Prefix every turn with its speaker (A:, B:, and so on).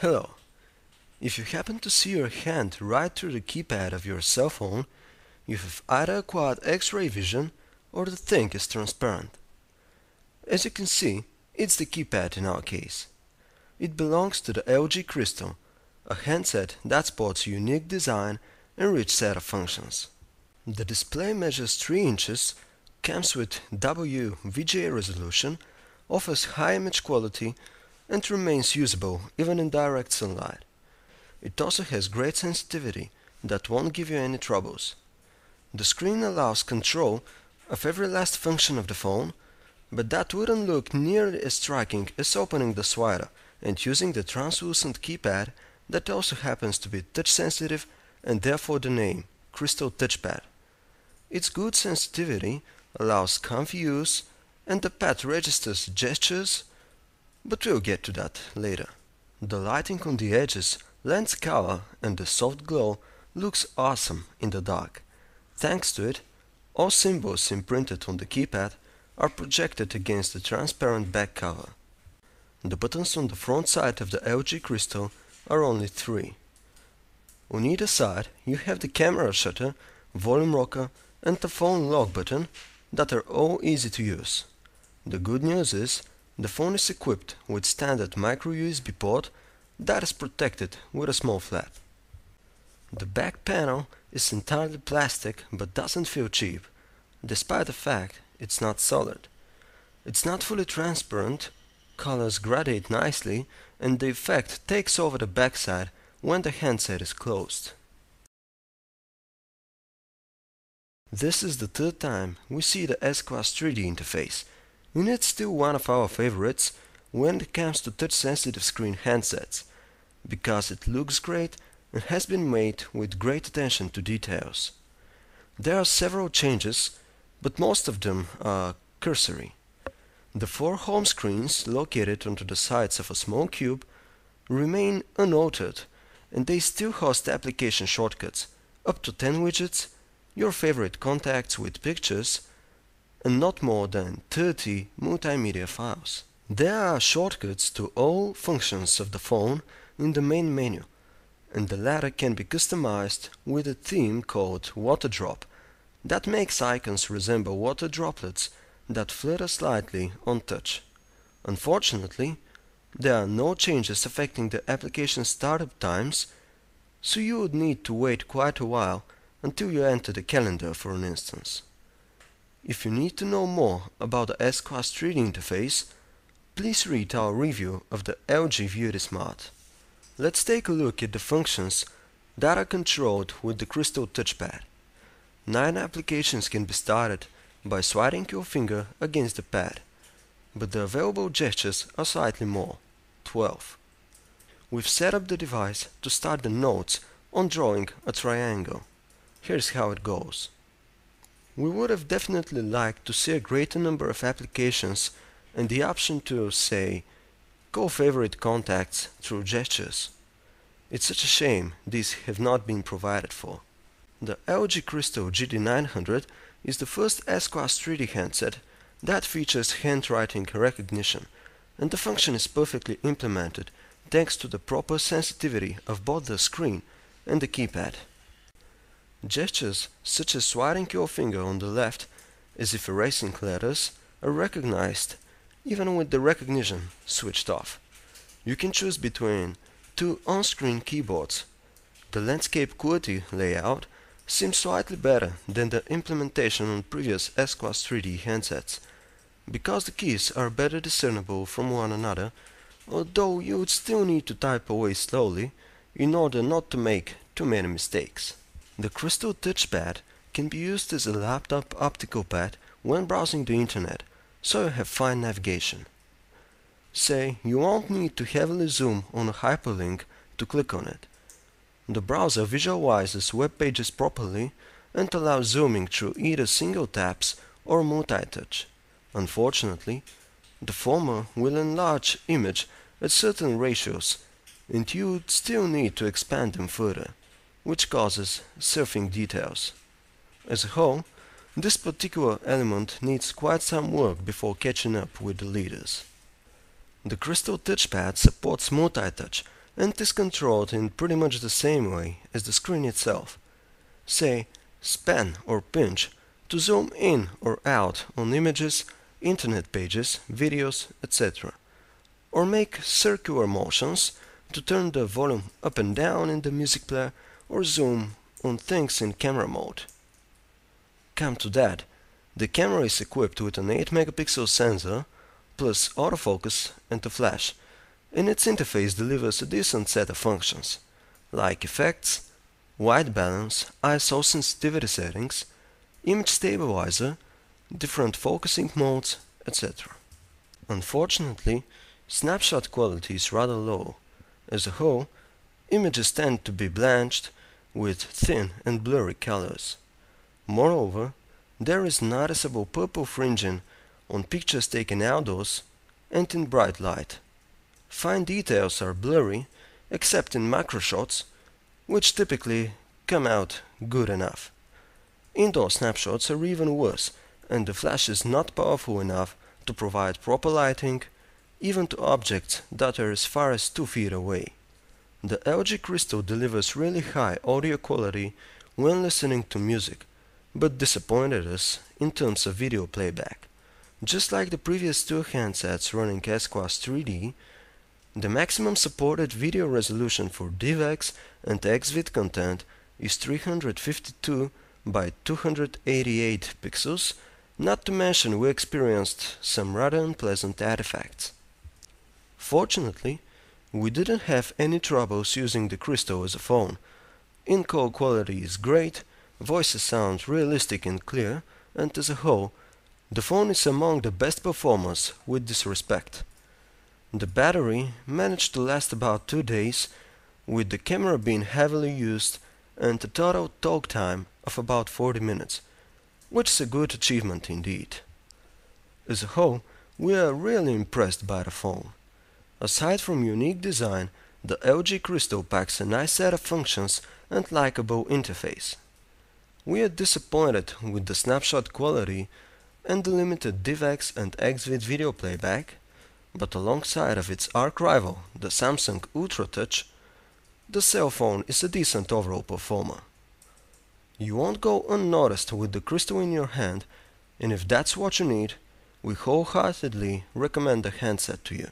A: Hello. If you happen to see your hand right through the keypad of your cell phone, you have either acquired X-ray vision or the thing is transparent. As you can see, it's the keypad in our case. It belongs to the LG Crystal, a handset that sports unique design and rich set of functions. The display measures 3 inches, comes with WVGA resolution, offers high image quality, and remains usable even in direct sunlight. It also has great sensitivity that won't give you any troubles. The screen allows control of every last function of the phone, but that wouldn't look nearly as striking as opening the slider and using the translucent keypad that also happens to be touch sensitive and therefore the name Crystal Touchpad. Its good sensitivity allows comfy use and the pad registers gestures, but we'll get to that later. The lighting on the edges lends color and the soft glow looks awesome in the dark. Thanks to it, all symbols imprinted on the keypad are projected against the transparent back cover. The buttons on the front side of the LG Crystal are only three. On either side you have the camera shutter, volume rocker and the phone lock button that are all easy to use. The good news is the phone is equipped with standard micro USB port that is protected with a small flap. The back panel is entirely plastic but doesn't feel cheap, despite the fact it's not solid. It's not fully transparent colors gradate nicely and the effect takes over the backside when the handset is closed. This is the third time we see the S-Class 3D interface, and it's still one of our favorites when it comes to touch-sensitive screen handsets, because it looks great and has been made with great attention to details. There are several changes, but most of them are cursory. The four home screens located onto the sides of a small cube remain unaltered and they still host application shortcuts, up to 10 widgets, your favorite contacts with pictures, and not more than 30 multimedia files. There are shortcuts to all functions of the phone in the main menu, and the latter can be customized with a theme called Waterdrop that makes icons resemble water droplets that flutter slightly on touch. Unfortunately, there are no changes affecting the application startup times, so you would need to wait quite a while until you enter the calendar for an instance. If you need to know more about the S-Class 3D interface, please read our review of the LG Viewty Smart. Let's take a look at the functions that are controlled with the Crystal Touchpad. Nine applications can be started by sliding your finger against the pad, but the available gestures are slightly more, 12. We've set up the device to start the notes on drawing a triangle. Here's how it goes. We would have definitely liked to see a greater number of applications and the option to, say, call favorite contacts through gestures. It's such a shame these have not been provided for. The LG Crystal GD900 is the first S-Class 3D handset that features handwriting recognition, and the function is perfectly implemented thanks to the proper sensitivity of both the screen and the keypad. Gestures such as sliding your finger on the left as if erasing letters are recognized even with the recognition switched off. You can choose between two on-screen keyboards. The landscape QWERTY layout seems slightly better than the implementation on previous S-Class 3D handsets, because the keys are better discernible from one another, although you would still need to type away slowly in order not to make too many mistakes. The Crystal Touchpad can be used as a laptop optical pad when browsing the internet, so you have fine navigation. Say, you won't need to heavily zoom on a hyperlink to click on it. The browser visualizes web pages properly and allows zooming through either single taps or multi-touch. Unfortunately, the former will enlarge image at certain ratios and you would still need to expand them further, which causes surfing details. As a whole, this particular element needs quite some work before catching up with the leaders. The Crystal Touchpad supports multi-touch and is controlled in pretty much the same way as the screen itself. Say, span or pinch to zoom in or out on images, internet pages, videos, etc. Or make circular motions to turn the volume up and down in the music player or zoom on things in camera mode. Come to that, the camera is equipped with an 8 megapixel sensor plus autofocus and a flash, and its interface delivers a decent set of functions, like effects, white balance, ISO sensitivity settings, image stabilizer, different focusing modes, etc. Unfortunately, snapshot quality is rather low. As a whole, images tend to be blanched with thin and blurry colors. Moreover, there is noticeable purple fringing on pictures taken outdoors and in bright light. Fine details are blurry except in macro shots, which typically come out good enough. Indoor snapshots are even worse, and the flash is not powerful enough to provide proper lighting even to objects that are as far as 2 feet away. The LG Crystal delivers really high audio quality when listening to music, but disappointed us in terms of video playback. Just like the previous two handsets running S-Class 3D, the maximum supported video resolution for DivX and XVID content is 352 by 288 pixels, not to mention we experienced some rather unpleasant artifacts. Fortunately, we didn't have any troubles using the Crystal as a phone. In-call quality is great, voices sound realistic and clear, and as a whole, the phone is among the best performers with this respect. The battery managed to last about two days, with the camera being heavily used and a total talk time of about 40 minutes, which is a good achievement indeed. As a whole, we are really impressed by the phone. Aside from unique design, the LG Crystal packs a nice set of functions and likable interface. We are disappointed with the snapshot quality and the limited DivX and XVID video playback, but alongside of its arch rival, the Samsung Ultra Touch, the cell phone is a decent overall performer. You won't go unnoticed with the crystal in your hand, and if that's what you need, we wholeheartedly recommend the handset to you.